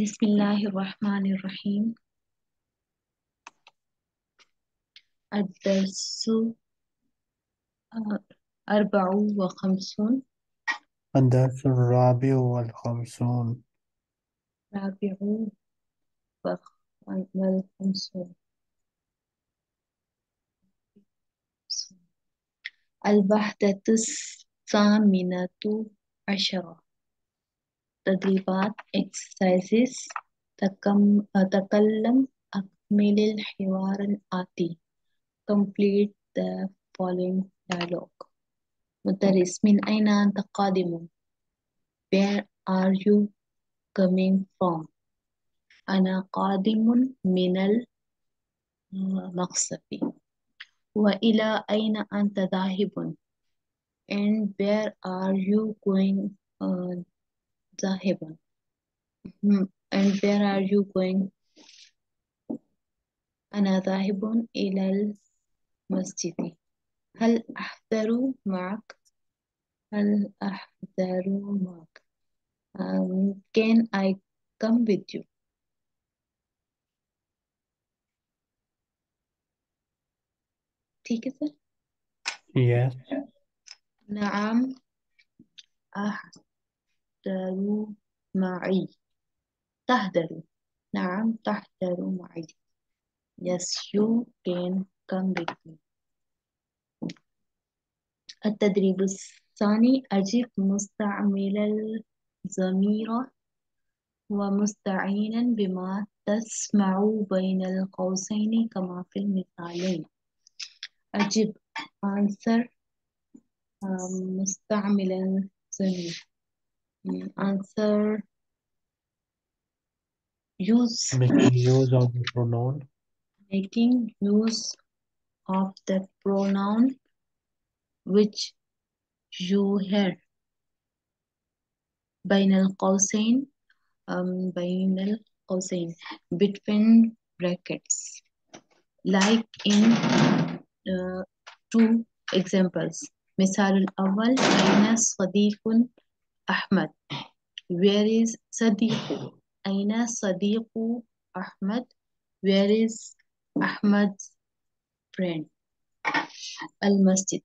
بسم الله الرحمن الرحيم. الدرس أربع وخمسون. الدرس الرابع والخمسون. رابع وخ- والخمسون. الوحدة الثامنة عشرة. تدريبات exercises تكم تكلم أكمل الحوار الآتي complete the following dialogue مدرس من أين أنت قادم where are you coming from أنا قادم من المقصف وإلى أين أنت ذاهب and where are you going uh, ذاهب Hmm, and where are you going أنا ذاهب إلى المسجد هل أحضر معك هل أحضر معك um, can I come with you ठीक है sir yes نعم أحضر معي. تحضر نعم تحضر معي. Yes you can come with me. التدريب الثاني أجب مستعمل الضمير ومستعينا بما تسمع بين القوسين كما في المثالين. أجب answer um, مستعملا Mm, answer use making use of the pronoun making use of the pronoun which you hear بين القوسين um, بين القوسين between brackets like in uh, two examples مثال الأول أين صديق أحمد. Where is صديق؟ أين صديق أحمد؟ Where is أحمد's friend المسجد.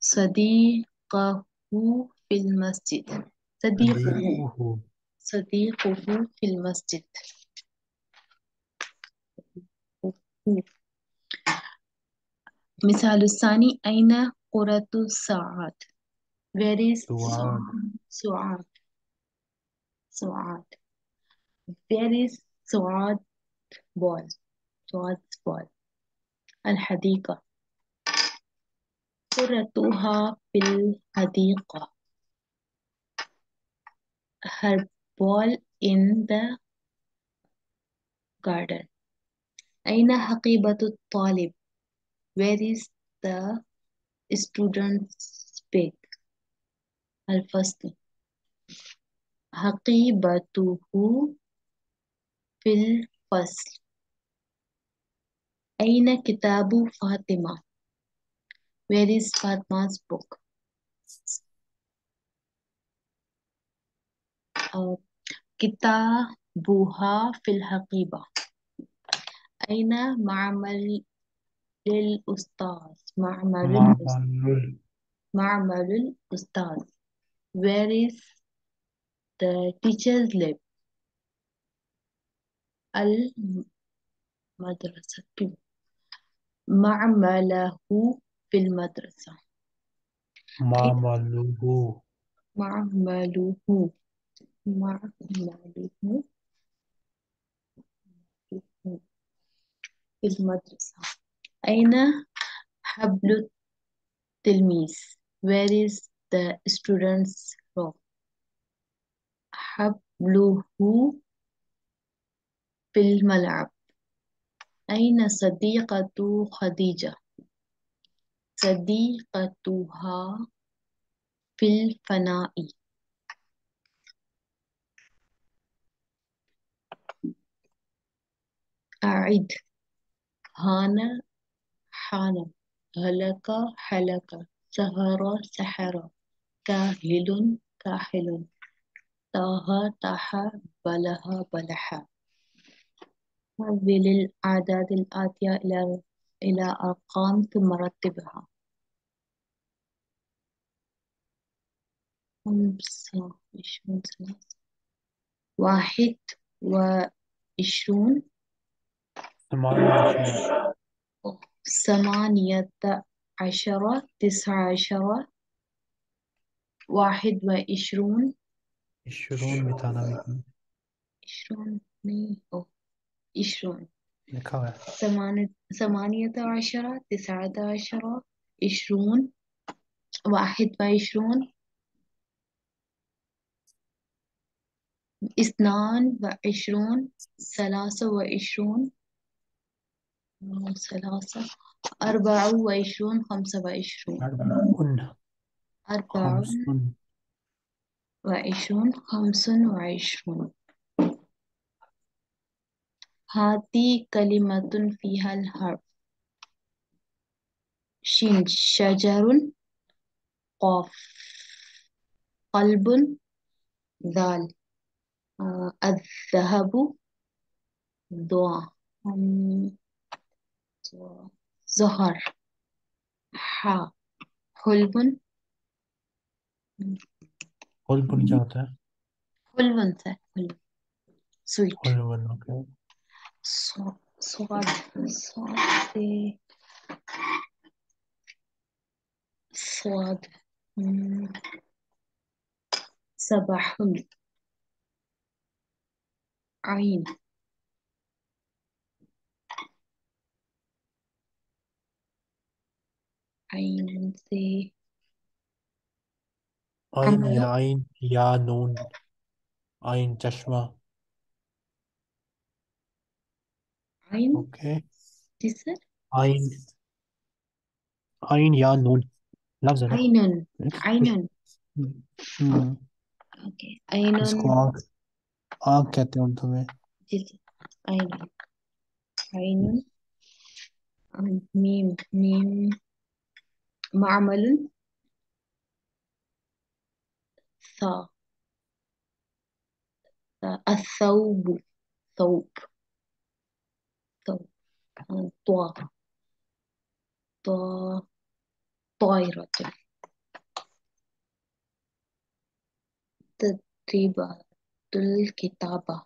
صديقه في المسجد. صديقه. صديقه. في المسجد. مثال الثاني أين كرة الساعات؟ Where is سعاد سعاد سعاد Where is سعاد ball سعاد's ball الحديقة كرتها في الحديقة her ball in the garden أين حقيبة الطالب Where is the student's bag الفصل. حقيبته في الفصل. أين كتاب فاطمة؟ Where is Fatma's book? آه، كتابها في الحقيبة. أين معمل للأستاذ؟ معمل. معمل الأستاذ. Where is the teacher's lab? المدرسة. معمله في المدرسة. معمله معمله معمله في المدرسة. أين حبل التلميذ؟ Where is the student's robe حبله في الملعب. أين صديقة خديجة؟ صديقتها في الفناء. أعد. هان حان هلك حلك. سهر سحر. كاهل كاحل. تاه تاح بلها بلح. حول الأعداد الآتية إلى إلى أرقام ثم رتبها. خمسة عشرون ثلاثة واحد وعشرون. ثمانية ثمانية عشر تسعة عشر. واحد وعشرون عشرون. میتانم عشرون عشرون. ثمانية عشرة تسعة عشرة عشرون. واحد وعشرون اثنان وعشرون ثلاثة وعشرون ثلاثة. أربعة وعشرون خمسة وعشرون أربعة خمسون. وعشرون خمس وعشرون. هذه كلمة فيها الحرف. شين شجر. قاف قلب. ذال آه، الذهب. أم، زهر حاء. حلب. हुलबुन क्या होता है حلب حلب sweet हुलबुन ओके صاد صاد صاد صاد مم. سبح عين عين से आइन या आइन या नून आइन चश्मा ओके आइन आइन या नून लफ्ज है ना इसको आँख आँख कहते हैं उर्दू में मीम मीम मामलन ثا. الثوب ثوب ثوب طا طا طائرة تدريبات الكتابة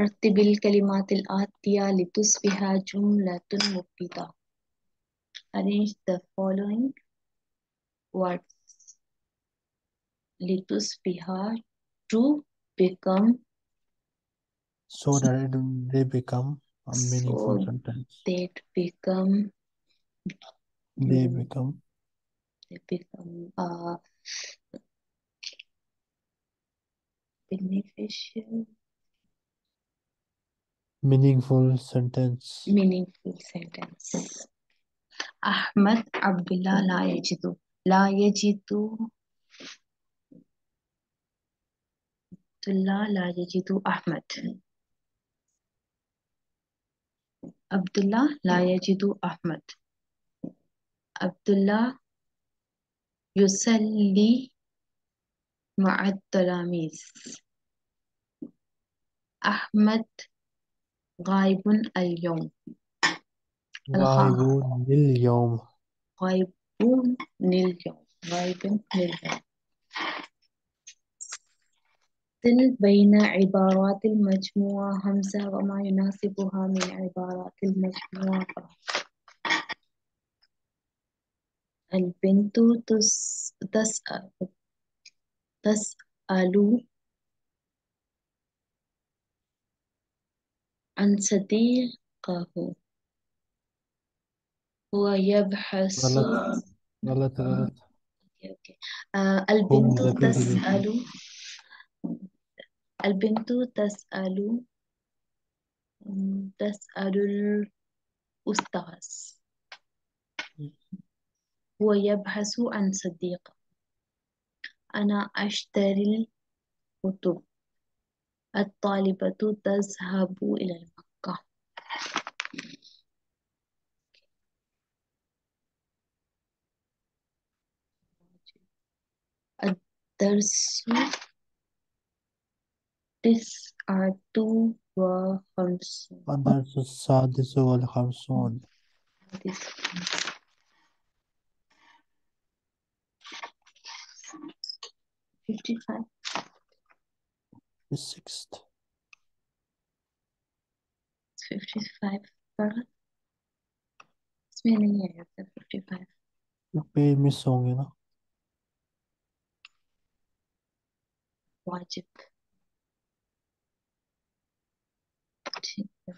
رتب الكلمات الآتية لتصبح جملة مفيدة Arrange the following words. Litus Bihar to become so that they become meaningful so sentence. They become they become they become uh beneficial meaningful sentence meaningful sentence أحمد عبد الله لا يجد. لا يجد. عبد الله لا يجد أحمد. عبد الله لا يجد أحمد. عبد الله يصلي مع التلاميذ. أحمد غائب اليوم. الخاء غائبون لليوم. غائبون اليوم غائب اليوم سل بين عبارات المجموعة. همزة وما يناسبها من عبارات المجموعة. البنت تس تسأل تسأل عن صديقه. هو يبحث غلط. غلط. غلط أوكي. آه، هم البنت تسأل. البنت تسأل. تسأل الأستاذ. هو يبحث عن صديقه أنا أشتري الكتب. الطالبة تذهب إلى مكة tersu this وخمسون الدرس السادس والخمسون Fifty-five. The sixth. Fifty-five. It's many years. Fifty-five. You pay me song, you know. वाजिब। ठीक है।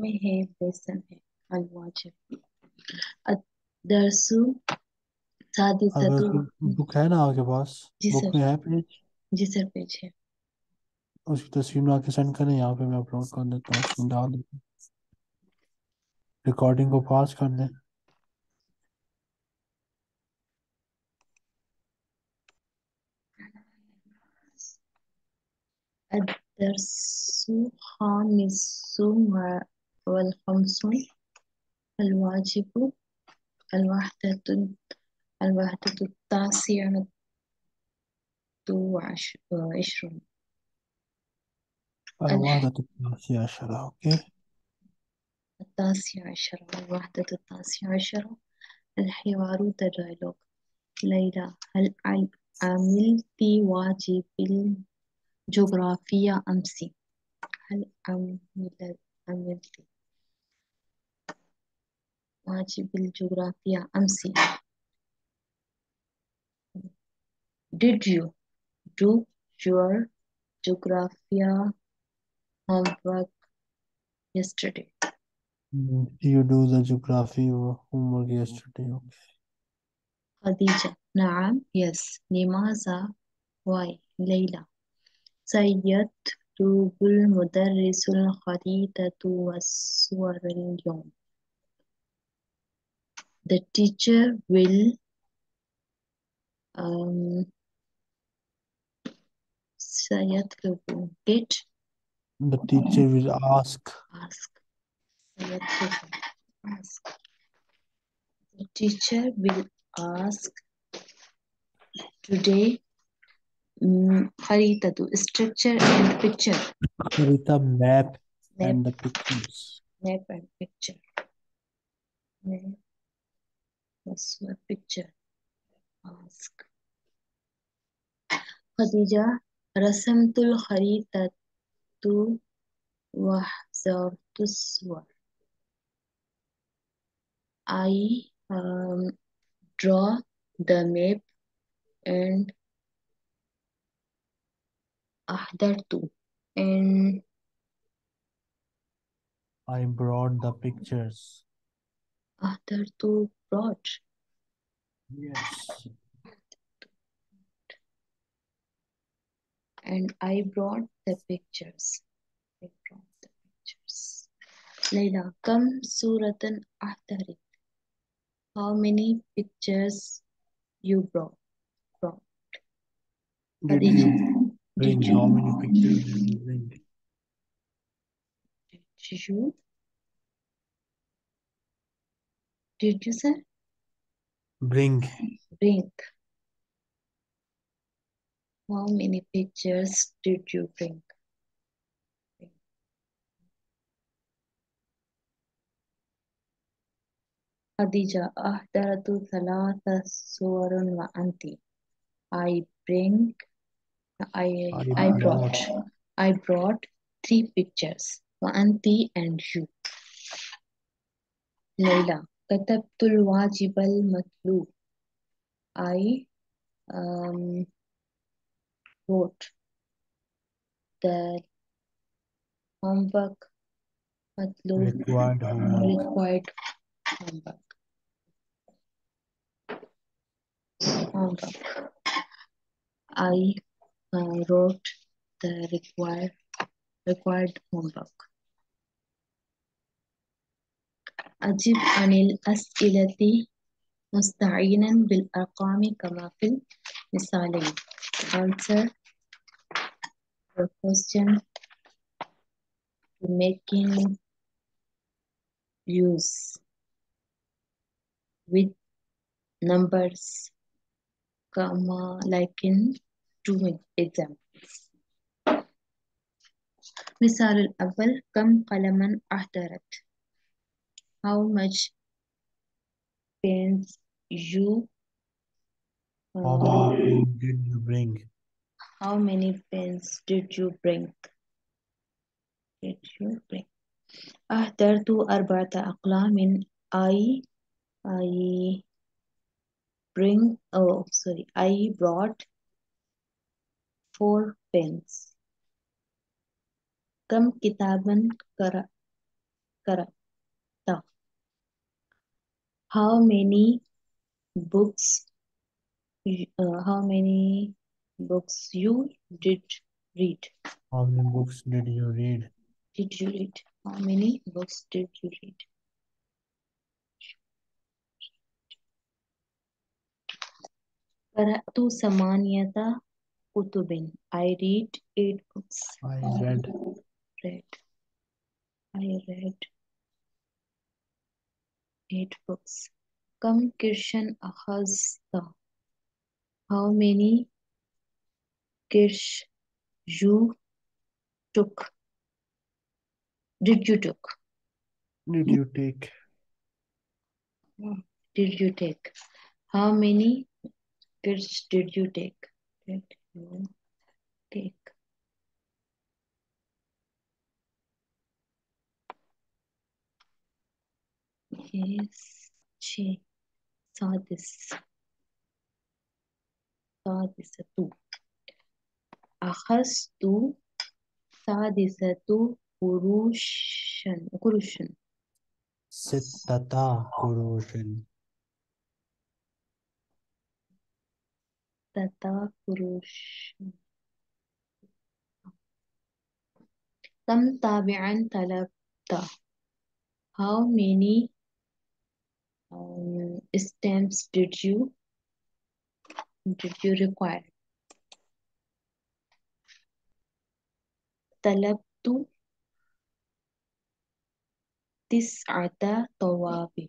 में है लेसन है अलवाजिब दरसु अगर सादिसतु बुक है ना आपके पास जी बुक सर। में है पेज? जी सर पेज है। उसकी तस्वीर में आके सेंड करें यहाँ पे मैं अपलोड कर देता हूँ डाल देता हूँ। रिकॉर्डिंग को पास कर दें الدرس خامس والخمسون الواجب الوحدة الوحدة التاسعة وعش- وعشرون الوحدة الثالثة عشرة okay. التاسعة عشرة الوحدة التاسعة عشرة. الحوار ال dialogue ليلى هل عملت واجب الجغرافيا أمس؟ هل عمل- عملت واجب الجغرافيا أمس؟ Did you do your geography homework yesterday? Mm, You do the geography homework yesterday okay. خديجة نعم yes لماذا why ليلى سيكتب المدرس الخريطة والصور اليوم The teacher will um, سيطلب get The teacher will ask ask سيطلب ask The teacher will ask today Haritatu, structure and picture. Harita, map, map and the pictures. Map and picture. Map. What's my picture? Ask. Khadija, rasamtul haritatu wahzartu swar. I um, draw the map and ahdartu and I brought the pictures. Ahdartu brought. Yes. And I brought the pictures. I brought the pictures. Leila, come suratan ahdarit. How many pictures you brought? Brought. Did Adina. Vende, homem de pequeno, vende. Did you? Did you say? Bring. Bring. How many pictures did you bring? Khadija, ahdaratu thalatha suwarun wa anti. I bring I I I brought brought I brought three pictures وأنت and you ليلى كتبت الواجب المطلوب I um, wrote the homework مطلوب required homework required homework homework I uh, wrote the required required homework أجب عن الأسئلة مستعينا بالأرقام كما في المثالين answer the question making use with numbers كما like in two examples مثال الأول كم قلما أحضرت how much pens you How uh, many pens did you bring? how many pens did you bring did you bring أحضرت أربعة أقلام I I bring oh sorry I brought four pence. कम किताबन करा करता How many books uh, how many books you did read? How many books did you read? Did you read? How many books did you read? तू सामान्यतः Kutubin. I read eight books. I read. Read. I read eight books. Kam Kirshan Ahazta. How many Kirsh you took? Did you took? Did you take? Did you take? How many Kirsh did you take? Right. एक ये छ सादिस सादिसतु अखस्तु सादिसतु कुरुशन कुरुशन सित्तता कुरुशन तथा पुरुष Kam tabi'an talabta? How many um, stamps did you did you require? Talabtu This tis'ata tawabi.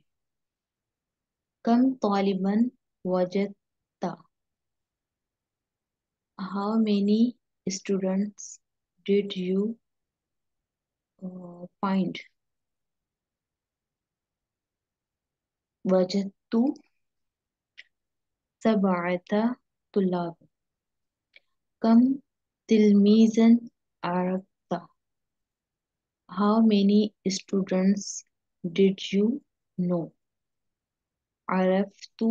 Kam taliban wajad how many students did you uh, find وجدت سبعة طلاب كم تلميذا عرفت how many students did you know عرفت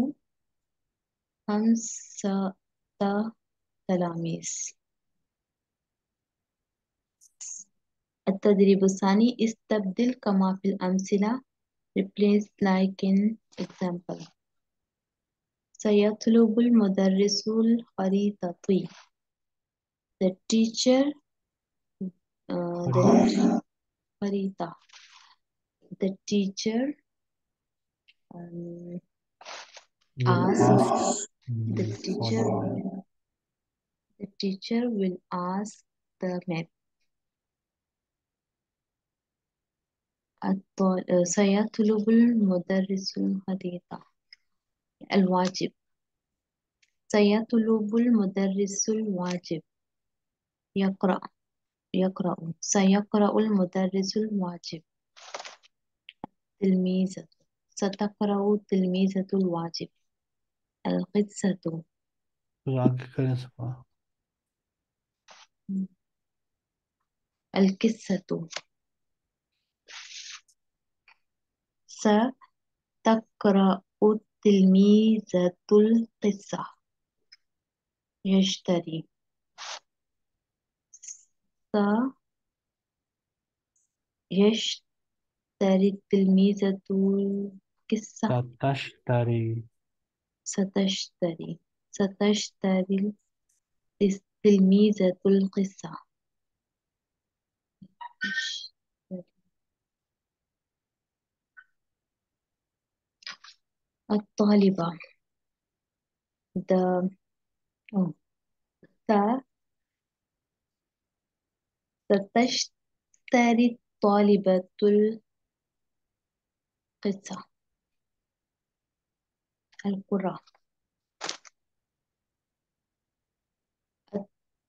خمسة تلاميذ التدريب الثاني استبدل كما في الأمثلة replace like in example سيطلب المدرس الخريطة the teacher uh, the خريطة the teacher um, Will ask ask the me teacher for The teacher will ask the map. سيطلب المدرس الخريطة الواجب. سيطلب المدرس الواجب. يقرأ. يقرأ. سيقرأ المدرس الواجب. تلميذة. ستقرأ تلميذة الواجب. القصة القصة. ستقرأ تلميذة القصة. يشتري. سيشتري التلميذة القصة. ستشتري. ستشتري. ستشتري. التلميذة القصة الطالبة. The ستشتري الطالبة القصة القرى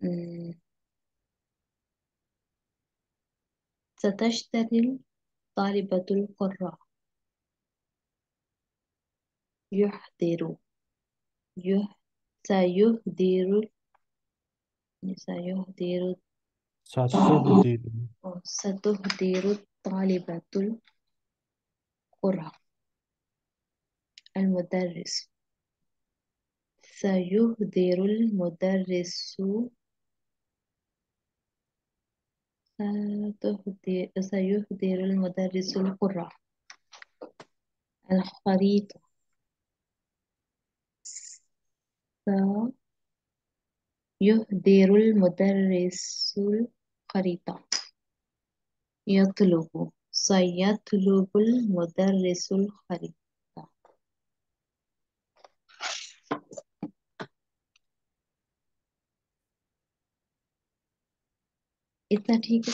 أمم، ستشتري طالبة القرى يحضر. يح سيهدر سيهدر ستهدر ستهدر طالبة القرى المدرس. سيهدر المدرس. سيهدر المدرس القرى الخريطة. سيهدر المدرس الخريطة. يطلب سيطلب المدرس الخريطة. इतना ठीक है।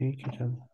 ठीक है चलो।